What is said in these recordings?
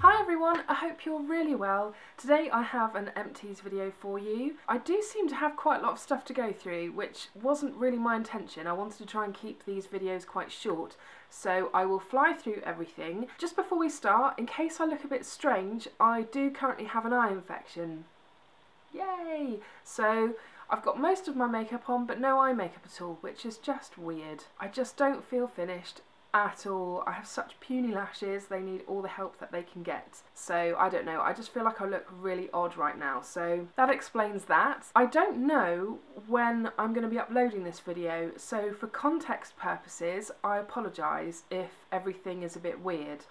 Hi everyone, I hope you're really well. Today I have an empties video for you. I do seem to have quite a lot of stuff to go through, which wasn't really my intention. I wanted to try and keep these videos quite short, so I will fly through everything. Just before we start, in case I look a bit strange, I do currently have an eye infection. Yay! So I've got most of my makeup on, but no eye makeup at all, which is just weird. I just don't feel finished at all. I have such puny lashes, they need all the help that they can get. So I don't know, I just feel like I look really odd right now. So that explains that. I don't know when I'm going to be uploading this video, so for context purposes, I apologise if everything is a bit weird.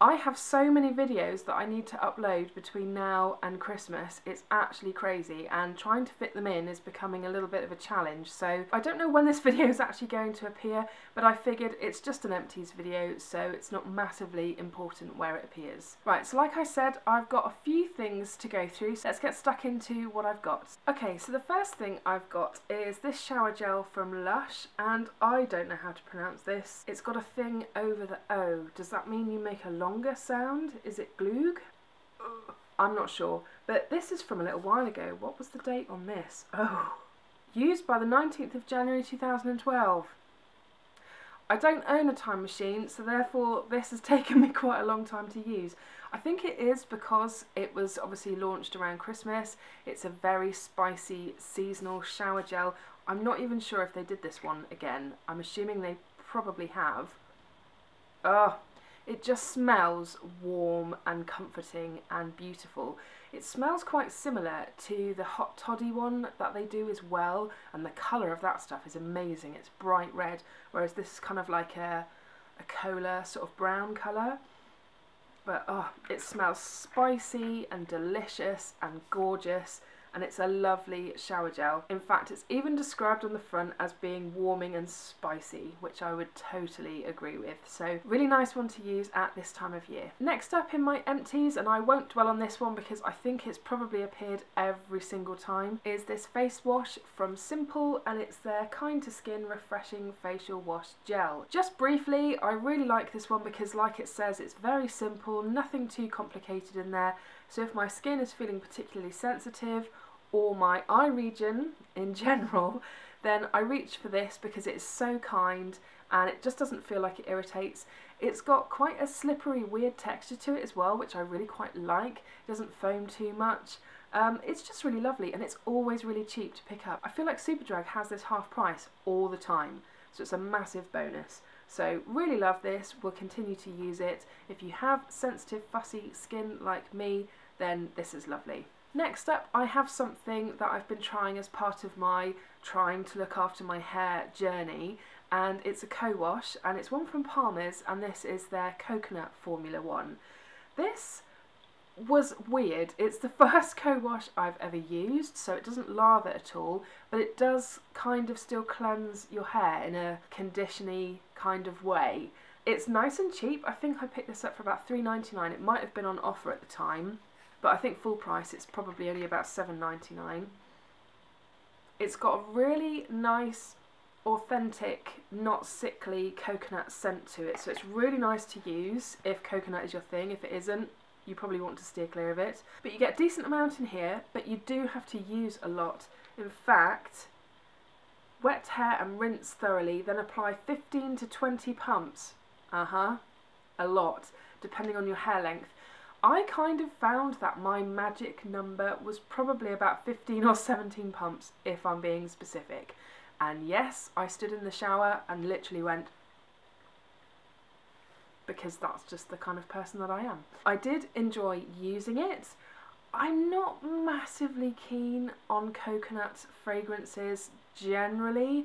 I have so many videos that I need to upload between now and Christmas. It's actually crazy and trying to fit them in is becoming a little bit of a challenge. So I don't know when this video is actually going to appear, but I figured it's just an empties video, so it's not massively important where it appears. Right, so like I said, I've got a few things to go through, so let's get stuck into what I've got. Okay, so the first thing I've got is this shower gel from Lush, and I don't know how to pronounce this. It's got a thing over the O. Does that mean you make a long longer sound? Is it Gloog? I'm not sure, but this is from a little while ago. What was the date on this? Oh, used by the 19th of January 2012. I don't own a time machine, so therefore this has taken me quite a long time to use. I think it is because it was obviously launched around Christmas. It's a very spicy seasonal shower gel. I'm not even sure if they did this one again. I'm assuming they probably have. Oh, it just smells warm and comforting and beautiful. It smells quite similar to the hot toddy one that they do as well and the colour of that stuff is amazing. It's bright red whereas this is kind of like a, a cola sort of brown colour. But oh, it smells spicy and delicious and gorgeous and it's a lovely shower gel. In fact, it's even described on the front as being warming and spicy, which I would totally agree with. So really nice one to use at this time of year. Next up in my empties, and I won't dwell on this one because I think it's probably appeared every single time, is this face wash from Simple and it's their Kind to Skin Refreshing Facial Wash Gel. Just briefly, I really like this one because like it says, it's very simple, nothing too complicated in there. So if my skin is feeling particularly sensitive or my eye region in general, then I reach for this because it's so kind and it just doesn't feel like it irritates. It's got quite a slippery, weird texture to it as well, which I really quite like. It doesn't foam too much. Um, it's just really lovely and it's always really cheap to pick up. I feel like Superdrug has this half price all the time, so it's a massive bonus. So really love this, we'll continue to use it. If you have sensitive, fussy skin like me, then this is lovely. Next up, I have something that I've been trying as part of my trying to look after my hair journey and it's a co-wash and it's one from Palmer's and this is their coconut formula one. This was weird. It's the first co-wash I've ever used, so it doesn't lather at all, but it does kind of still cleanse your hair in a conditiony kind of way. It's nice and cheap. I think I picked this up for about three ninety nine. It might have been on offer at the time but I think full price it's probably only about seven ninety nine. It's got a really nice authentic not sickly coconut scent to it. So it's really nice to use if coconut is your thing. If it isn't you probably want to steer clear of it. But you get a decent amount in here but you do have to use a lot. In fact wet hair and rinse thoroughly then apply 15 to 20 pumps. Uh-huh. A lot depending on your hair length I kind of found that my magic number was probably about 15 or 17 pumps if I'm being specific. And yes, I stood in the shower and literally went because that's just the kind of person that I am. I did enjoy using it. I'm not massively keen on coconut fragrances generally.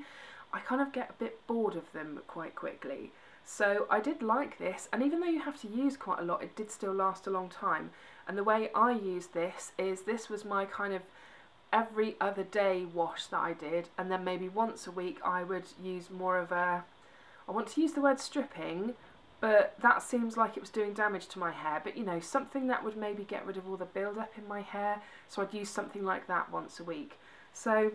I kind of get a bit bored of them quite quickly. So I did like this, and even though you have to use quite a lot, it did still last a long time. And the way I used this is this was my kind of every other day wash that I did, and then maybe once a week I would use more of a, I want to use the word stripping, but that seems like it was doing damage to my hair. But you know, something that would maybe get rid of all the build-up in my hair, so I'd use something like that once a week. So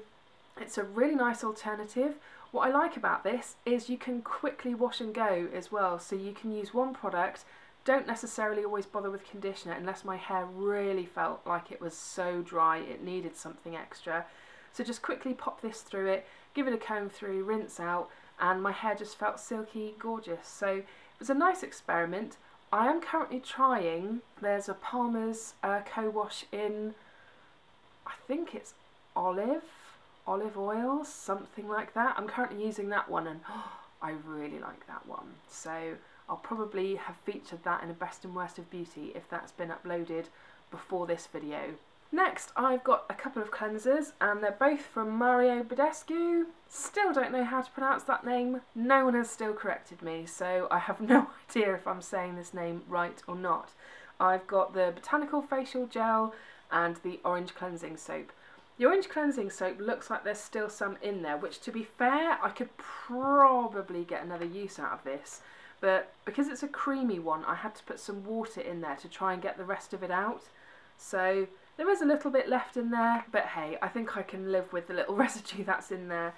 it's a really nice alternative. What I like about this is you can quickly wash and go as well. So you can use one product, don't necessarily always bother with conditioner unless my hair really felt like it was so dry it needed something extra. So just quickly pop this through it, give it a comb through, rinse out, and my hair just felt silky gorgeous. So it was a nice experiment. I am currently trying, there's a Palmer's uh, co-wash in, I think it's olive, olive oil, something like that. I'm currently using that one and oh, I really like that one. So I'll probably have featured that in a best and worst of beauty if that's been uploaded before this video. Next I've got a couple of cleansers and they're both from Mario Badescu. Still don't know how to pronounce that name. No one has still corrected me so I have no idea if I'm saying this name right or not. I've got the Botanical Facial Gel and the Orange Cleansing Soap. The orange cleansing soap looks like there's still some in there, which to be fair, I could probably get another use out of this. But because it's a creamy one, I had to put some water in there to try and get the rest of it out. So there is a little bit left in there, but hey, I think I can live with the little residue that's in there.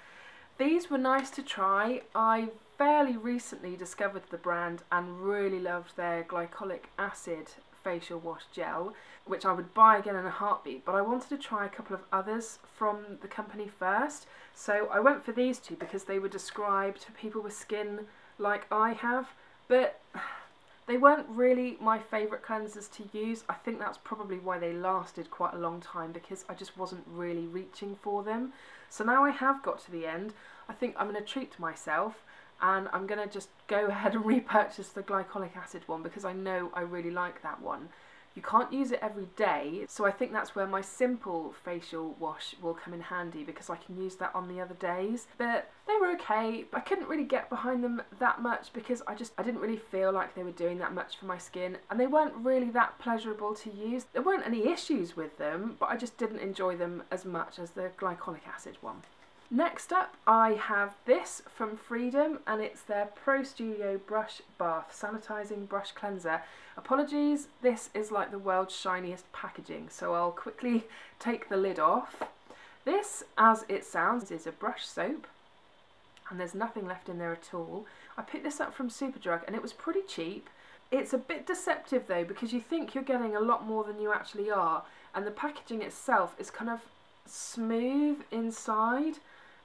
These were nice to try. I fairly recently discovered the brand and really loved their glycolic acid facial wash gel, which I would buy again in a heartbeat, but I wanted to try a couple of others from the company first. So I went for these two because they were described for people with skin like I have, but they weren't really my favourite cleansers to use. I think that's probably why they lasted quite a long time because I just wasn't really reaching for them. So now I have got to the end, I think I'm going to treat myself and I'm going to just go ahead and repurchase the glycolic acid one because I know I really like that one. You can't use it every day, so I think that's where my simple facial wash will come in handy because I can use that on the other days. But they were okay, I couldn't really get behind them that much because I just I didn't really feel like they were doing that much for my skin and they weren't really that pleasurable to use. There weren't any issues with them, but I just didn't enjoy them as much as the glycolic acid one. Next up I have this from Freedom and it's their Pro Studio Brush Bath Sanitizing Brush Cleanser. Apologies, this is like the world's shiniest packaging so I'll quickly take the lid off. This, as it sounds, is a brush soap and there's nothing left in there at all. I picked this up from Superdrug and it was pretty cheap. It's a bit deceptive though because you think you're getting a lot more than you actually are and the packaging itself is kind of smooth inside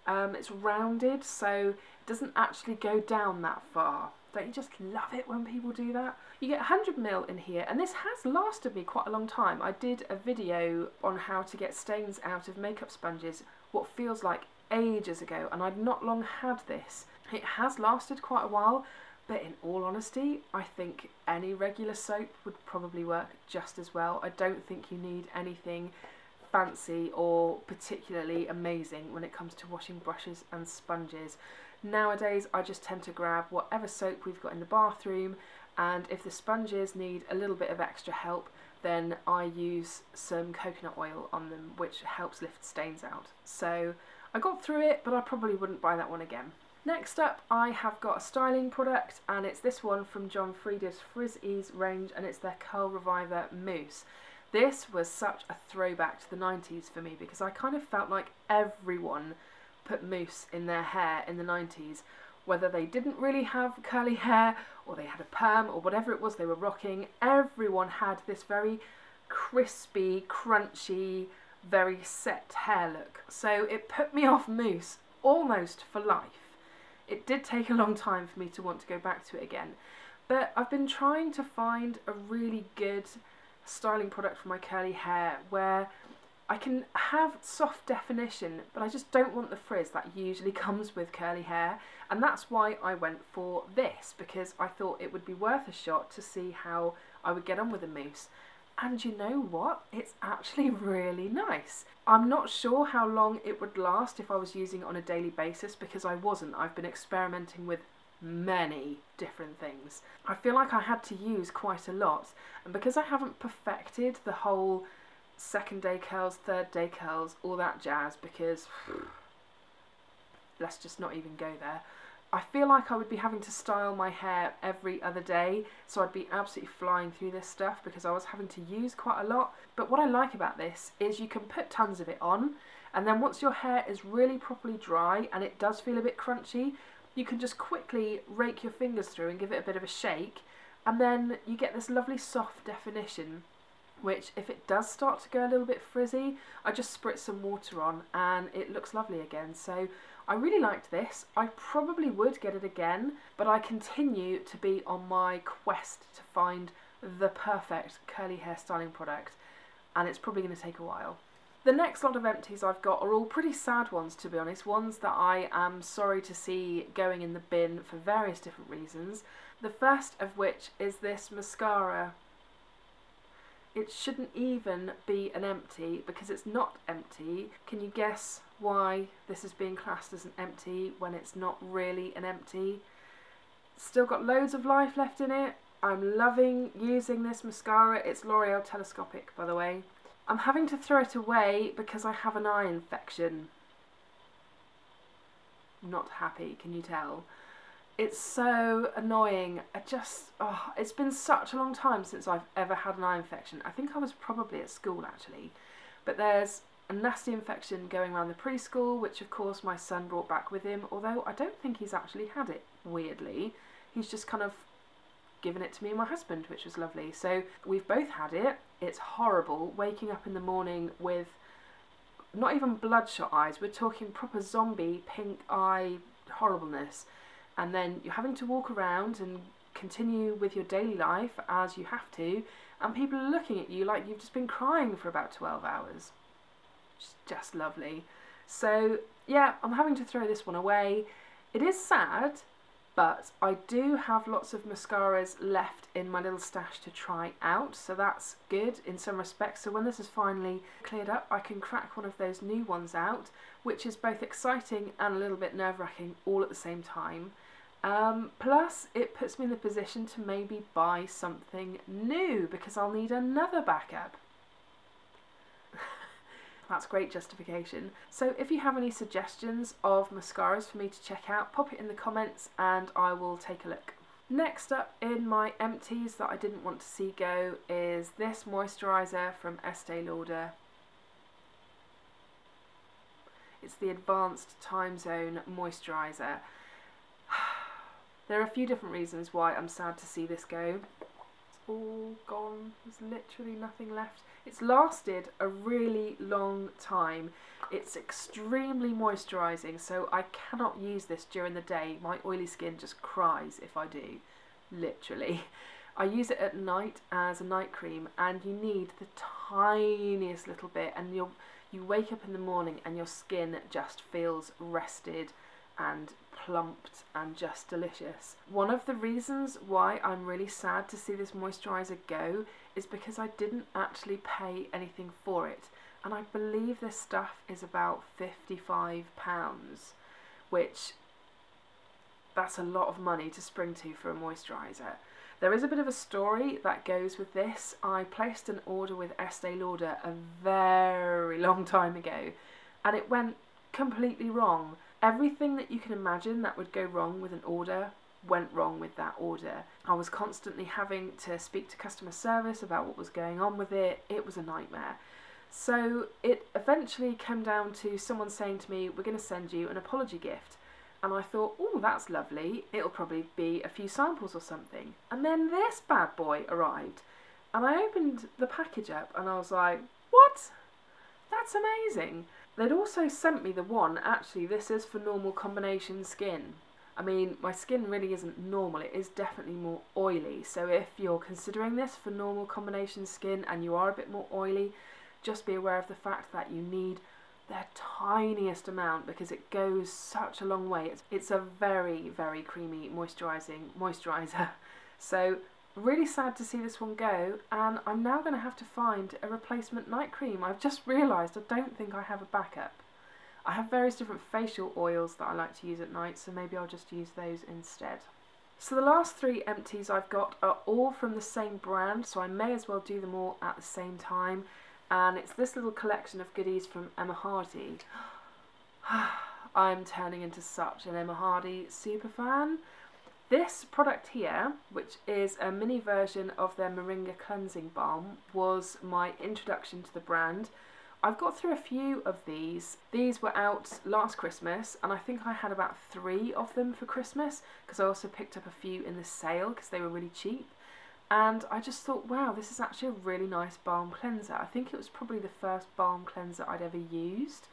um, it's rounded so it doesn't actually go down that far. Don't you just love it when people do that? You get 100ml in here and this has lasted me quite a long time. I did a video on how to get stains out of makeup sponges what feels like ages ago and I'd not long had this. It has lasted quite a while but in all honesty I think any regular soap would probably work just as well. I don't think you need anything fancy or particularly amazing when it comes to washing brushes and sponges. Nowadays I just tend to grab whatever soap we've got in the bathroom and if the sponges need a little bit of extra help then I use some coconut oil on them which helps lift stains out. So I got through it but I probably wouldn't buy that one again. Next up I have got a styling product and it's this one from John Frieda's Frizz Ease range and it's their Curl Reviver Mousse. This was such a throwback to the 90s for me because I kind of felt like everyone put mousse in their hair in the 90s whether they didn't really have curly hair or they had a perm or whatever it was they were rocking everyone had this very crispy crunchy very set hair look. So it put me off mousse almost for life. It did take a long time for me to want to go back to it again. But I've been trying to find a really good styling product for my curly hair where I can have soft definition but I just don't want the frizz that usually comes with curly hair and that's why I went for this because I thought it would be worth a shot to see how I would get on with a mousse and you know what? It's actually really nice. I'm not sure how long it would last if I was using it on a daily basis because I wasn't. I've been experimenting with many different things. I feel like I had to use quite a lot and because I haven't perfected the whole second day curls, third day curls, all that jazz because let's just not even go there. I feel like I would be having to style my hair every other day so I'd be absolutely flying through this stuff because I was having to use quite a lot but what I like about this is you can put tons of it on and then once your hair is really properly dry and it does feel a bit crunchy you can just quickly rake your fingers through and give it a bit of a shake And then you get this lovely soft definition which if it does start to go a little bit frizzy, I just spritz some water on and it looks lovely again. So I really liked this. I probably would get it again, but I continue to be on my quest to find the perfect curly hair styling product and it's probably going to take a while. The next lot of empties I've got are all pretty sad ones to be honest, ones that I am sorry to see going in the bin for various different reasons. The first of which is this mascara it shouldn't even be an empty because it's not empty. Can you guess why this is being classed as an empty when it's not really an empty? Still got loads of life left in it. I'm loving using this mascara. It's L'Oreal Telescopic, by the way. I'm having to throw it away because I have an eye infection. Not happy, can you tell? It's so annoying. I just, oh, it's been such a long time since I've ever had an eye infection. I think I was probably at school actually. But there's a nasty infection going around the preschool, which of course my son brought back with him, although I don't think he's actually had it, weirdly. He's just kind of given it to me and my husband, which was lovely. So we've both had it. It's horrible waking up in the morning with not even bloodshot eyes, we're talking proper zombie pink eye horribleness and then you're having to walk around and continue with your daily life as you have to, and people are looking at you like you've just been crying for about 12 hours. It's just lovely. So, yeah, I'm having to throw this one away. It is sad, but I do have lots of mascaras left in my little stash to try out, so that's good in some respects. So when this is finally cleared up, I can crack one of those new ones out, which is both exciting and a little bit nerve-wracking all at the same time. Um, plus, it puts me in the position to maybe buy something new because I'll need another backup. That's great justification. So if you have any suggestions of mascaras for me to check out, pop it in the comments and I will take a look. Next up in my empties that I didn't want to see go is this moisturiser from Estee Lauder. It's the Advanced Time Zone Moisturiser. There are a few different reasons why I'm sad to see this go. All gone. There's literally nothing left. It's lasted a really long time. It's extremely moisturising, so I cannot use this during the day. My oily skin just cries if I do, literally. I use it at night as a night cream and you need the tiniest little bit and you you wake up in the morning and your skin just feels rested and plumped and just delicious. One of the reasons why I'm really sad to see this moisturiser go is because I didn't actually pay anything for it and I believe this stuff is about £55 which that's a lot of money to spring to for a moisturiser. There is a bit of a story that goes with this. I placed an order with Estee Lauder a very long time ago and it went completely wrong Everything that you can imagine that would go wrong with an order went wrong with that order. I was constantly having to speak to customer service about what was going on with it. It was a nightmare. So it eventually came down to someone saying to me, We're going to send you an apology gift. And I thought, Oh, that's lovely. It'll probably be a few samples or something. And then this bad boy arrived. And I opened the package up and I was like, What? That's amazing. They'd also sent me the one, actually this is for normal combination skin. I mean, my skin really isn't normal, it is definitely more oily. So if you're considering this for normal combination skin and you are a bit more oily, just be aware of the fact that you need the tiniest amount because it goes such a long way. It's, it's a very, very creamy moisturising moisturiser. So really sad to see this one go and I'm now going to have to find a replacement night cream. I've just realised I don't think I have a backup. I have various different facial oils that I like to use at night so maybe I'll just use those instead. So the last three empties I've got are all from the same brand so I may as well do them all at the same time and it's this little collection of goodies from Emma Hardie. I'm turning into such an Emma Hardie super fan. This product here, which is a mini version of their Moringa Cleansing Balm, was my introduction to the brand. I've got through a few of these. These were out last Christmas and I think I had about three of them for Christmas because I also picked up a few in the sale because they were really cheap. And I just thought, wow, this is actually a really nice balm cleanser. I think it was probably the first balm cleanser I'd ever used.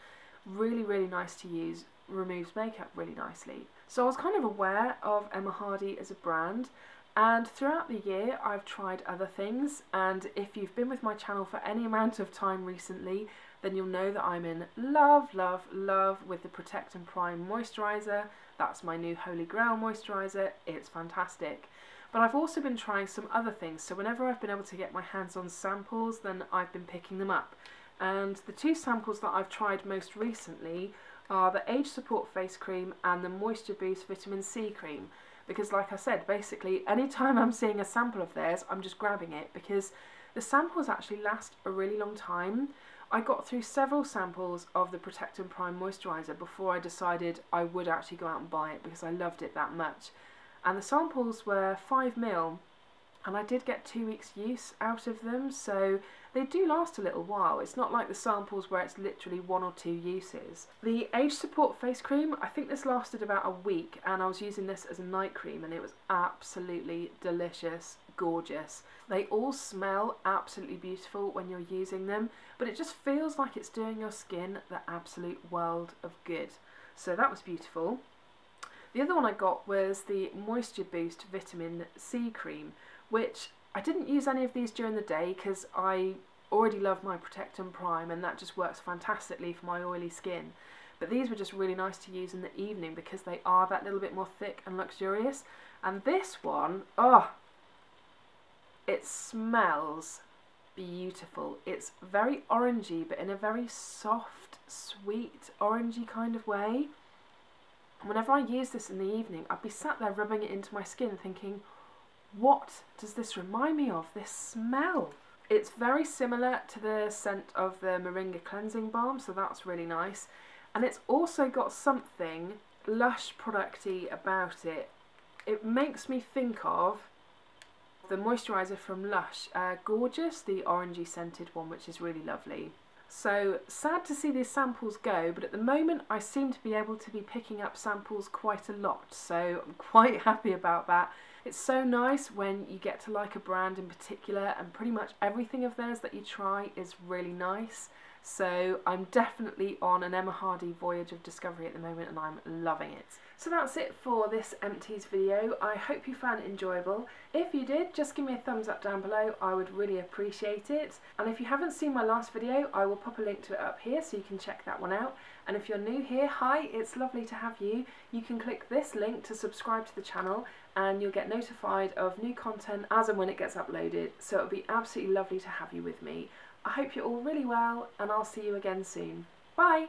Really, really nice to use, removes makeup really nicely. So I was kind of aware of Emma Hardie as a brand and throughout the year I've tried other things and if you've been with my channel for any amount of time recently then you'll know that I'm in love, love, love with the Protect and Prime Moisturiser. That's my new Holy Grail moisturiser. It's fantastic. But I've also been trying some other things, so whenever I've been able to get my hands on samples, then I've been picking them up. And the two samples that I've tried most recently are the Age Support Face Cream and the Moisture Boost Vitamin C Cream. Because like I said, basically anytime I'm seeing a sample of theirs, I'm just grabbing it because the samples actually last a really long time. I got through several samples of the Protect and Prime Moisturiser before I decided I would actually go out and buy it because I loved it that much and the samples were 5 mil and I did get two weeks use out of them so they do last a little while. It's not like the samples where it's literally one or two uses. The age support face cream, I think this lasted about a week and I was using this as a night cream and it was absolutely delicious, gorgeous. They all smell absolutely beautiful when you're using them but it just feels like it's doing your skin the absolute world of good. So that was beautiful. The other one I got was the Moisture Boost Vitamin C Cream, which I didn't use any of these during the day because I already love my Protect and Prime and that just works fantastically for my oily skin. But these were just really nice to use in the evening because they are that little bit more thick and luxurious. And this one, oh, it smells beautiful. It's very orangey, but in a very soft, sweet, orangey kind of way whenever I use this in the evening, I'd be sat there rubbing it into my skin thinking, what does this remind me of? This smell. It's very similar to the scent of the Moringa Cleansing Balm, so that's really nice. And it's also got something lush producty about it. It makes me think of the moisturiser from Lush, uh, Gorgeous, the orangey scented one, which is really lovely. So sad to see these samples go, but at the moment I seem to be able to be picking up samples quite a lot, so I'm quite happy about that. It's so nice when you get to like a brand in particular and pretty much everything of theirs that you try is really nice. So I'm definitely on an Emma Hardie voyage of discovery at the moment and I'm loving it. So that's it for this empties video. I hope you found it enjoyable. If you did, just give me a thumbs up down below. I would really appreciate it. And if you haven't seen my last video, I will pop a link to it up here so you can check that one out. And if you're new here, hi, it's lovely to have you. You can click this link to subscribe to the channel and you'll get notified of new content as and when it gets uploaded. So it'll be absolutely lovely to have you with me. I hope you're all really well and I'll see you again soon. Bye!